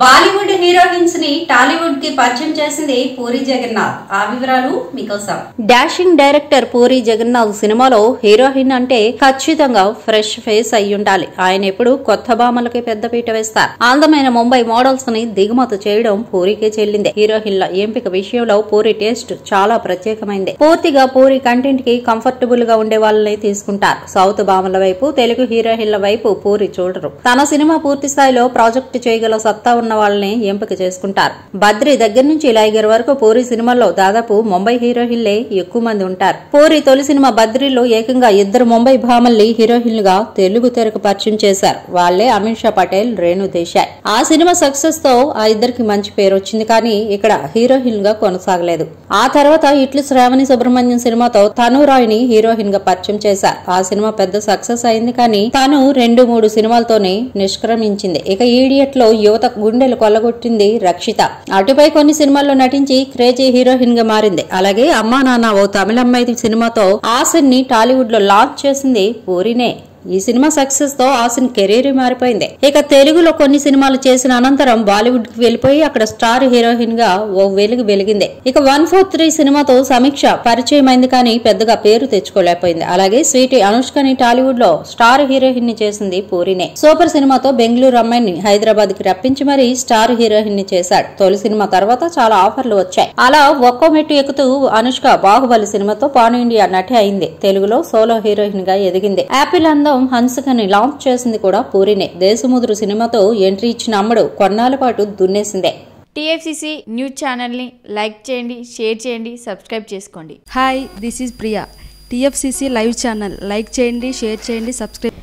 బాలీవుడ్ హీరోయిన్స్ని టాలీవుడ్కి పరిచయం చేసింది పూరి జగన్నాథ్. ఆ వివరాలు మీకోసం. డాషింగ్ డైరెక్టర్ పూరి జగన్నాథ్ సినిమాలో హీరోయిన్ అంటే ఖచ్చితంగా ఫ్రెష్ ఫేస్ అయి ఉండాలి. ఆయన ఎప్పుడు కొత్త భామలకి పెద్దపీట వేస్తారు. అందమైన ముంబై మోడల్స్ని దిగుమతి చేయడం పూరికే చెల్లింది. హీరోయిన్ల ఎంపిక విషయంలో పూరి టేస్ట్ చాలా ప్రత్యేకమైంది. పూర్తిగా పూరి కంటెంట్కి కంఫర్టబుల్గా ఉండే వాళ్ళని తీసుకుంటారు. సౌత్ భామల వైపు తెలుగు హీరోయిన్ల వైపు పూరి చూడరు. తన సినిమా పూర్తి స్థాయిలో ప్రాజెక్ట్ చేయగల సత్తా ఉన్న వాళ్ళని ఎంపిక చేసుకుంటారు. బద్రి దగ్గర నుంచి లైగర్ వరకు పూరి సినిమాల్లో దాదాపు ముంబై హీరోయిన్లే ఎక్కువ మంది ఉంటారు. పూరి తొలి సినిమా బద్రిలో ఏకంగా ఇద్దరు ముంబై భామల్ని హీరోయిన్లుగా తెలుగు తెరకు పరిచయం చేశారు. వాళ్ళే షా పటేల్ రేణు దేశాయ్. ఆ సినిమా సక్సెస్తో ఆ ఇద్దరికి మంచి పేరు వచ్చింది కానీ ఇక్కడ హీరోయిన్గా కొనసాగలేదు. ఆ తర్వాత ఇట్లు శ్రావణి సుబ్రహ్మణ్యం సినిమాతో తను రాయ్ని హీరోయిన్గా పరిచయం చేశారు. ఆ సినిమా పెద్ద సక్సెస్ అయింది కానీ తాను రెండు మూడు సినిమాలతోనే నిష్క్రమించింది. ఇక ఈడియట్లో యువత గుండె గుండెలు కొల్లగొట్టింది రక్షిత. అటుపై కొన్ని సినిమాల్లో నటించి క్రేజీ హీరోయిన్గా మారింది. అలాగే అమ్మా నాన్న ఓ తమిళ అమ్మాయి సినిమాతో ఆసన్ని టాలీవుడ్లో లాంచ్ చేసింది పూరినే. ఈ సినిమా సక్సెస్తో ఆసిన్ కెరీర్ మారిపోయింది. ఇక తెలుగులో కొన్ని సినిమాలు చేసిన అనంతరం బాలీవుడ్కి వెళ్ళిపోయి అక్కడ స్టార్ హీరోయిన్గా ఓ వెలుగు వెలిగింది. ఇక వన్ ఫోర్ త్రీ సినిమాతో సమీక్ష పరిచయమైంది కానీ పెద్దగా పేరు తెచ్చుకోలేకపోయింది. అలాగే స్వీటీ అనుష్కని టాలీవుడ్లో స్టార్ హీరోయిన్ని చేసింది పూరినే. సూపర్ సినిమాతో బెంగళూరు అమ్మాయిని హైదరాబాద్కి రప్పించి మరీ స్టార్ హీరోయిన్ని చేశాడు. తొలి సినిమా తర్వాత చాలా ఆఫర్లు వచ్చాయి. అలా ఒక్కో మెట్టు ఎక్కుతూ అనుష్క బాహుబలి సినిమాతో పాన్ ఇండియా నటి అయింది. తెలుగులో సోలో హీరోయిన్గా ఎదిగింది. యాపిల్ అందం హన్సికని లాంచ్ చేసింది కూడా పూరినే. దేశముదురు సినిమాతో ఎంట్రీ ఇచ్చిన అమ్మడు కొన్నాళ్ళ పాటు దున్నేసిందే. టీఎఫ్సిసి న్యూస్ ఛానల్ని లైక్ చేయండి షేర్ చేయండి సబ్స్క్రైబ్ చేసుకోండి. Hi this is Priya. TFCC live channel. Like చేయండి షేర్ చేయండి సబ్స్క్రైబ్